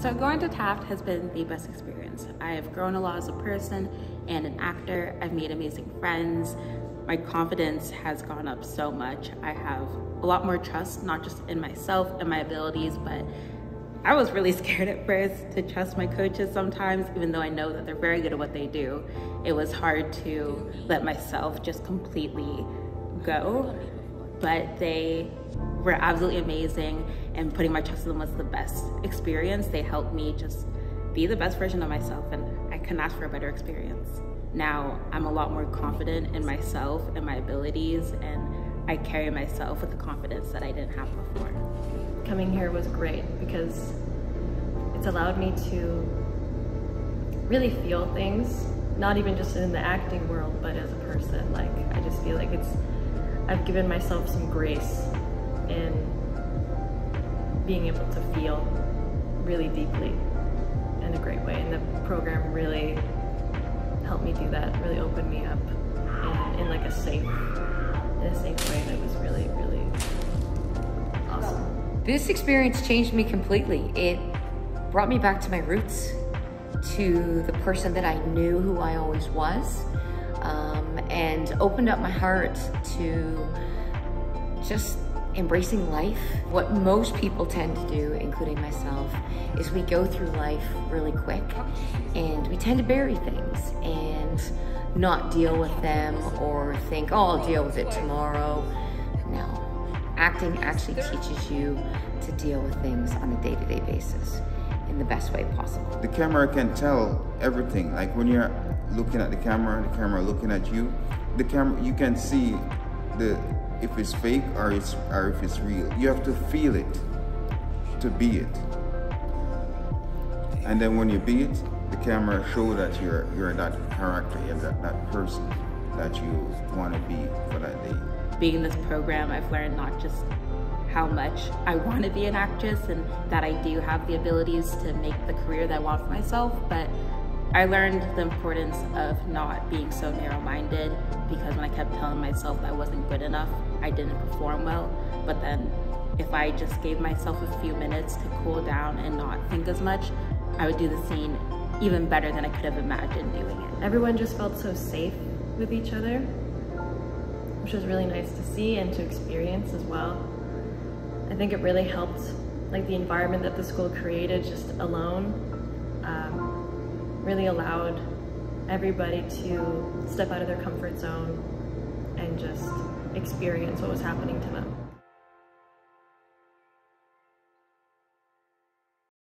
So going to TAAFT has been the best experience. I've grown a lot as a person and an actor. I've made amazing friends. My confidence has gone up so much. I have a lot more trust, not just in myself and my abilities, but I was really scared at first to trust my coaches sometimes, even though I know that they're very good at what they do. It was hard to let myself just completely go, but they were absolutely amazing and putting my trust in them was the best experience. They helped me just be the best version of myself and I couldn't ask for a better experience. Now I'm a lot more confident in myself and my abilities and I carry myself with the confidence that I didn't have before. Coming here was great because it's allowed me to really feel things, not even just in the acting world, but as a person. Like, I just feel like it's, I've given myself some grace in being able to feel really deeply in a great way. And the program really helped me do that, really opened me up in, in like a safe, in a safe way that was really, really awesome. This experience changed me completely. It brought me back to my roots, to the person that I knew who I always was, um, and opened up my heart to just embracing life. What most people tend to do, including myself, is we go through life really quick and we tend to bury things and not deal with them or think, oh, I'll deal with it tomorrow. No, acting actually teaches you to deal with things on a day-to-day -day basis in the best way possible. The camera can tell everything. Like when you're looking at the camera, the camera looking at you, the camera you can see the if it's fake or it's or if it's real. You have to feel it to be it. And then when you be it, the camera show that you're you're that character, you're that, that person that you want to be for that day. Being in this program, I've learned not just how much I want to be an actress and that I do have the abilities to make the career that I want for myself, but I learned the importance of not being so narrow-minded because when I kept telling myself I wasn't good enough, I didn't perform well. But then if I just gave myself a few minutes to cool down and not think as much, I would do the scene even better than I could have imagined doing it. Everyone just felt so safe with each other, which was really nice to see and to experience as well. I think it really helped, like the environment that the school created just alone, um, really allowed everybody to step out of their comfort zone and just experience what was happening to them.